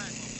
flag.